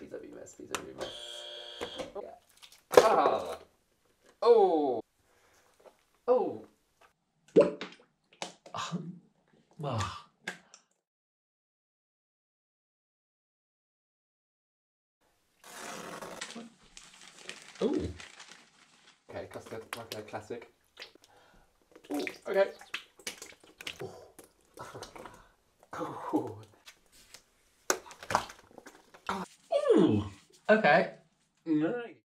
miss. Please let me miss. Yeah. Ah. Oh. Oh. Ah. Oh. Okay, classic. Okay, classic. Ooh, okay. Okay. Nice.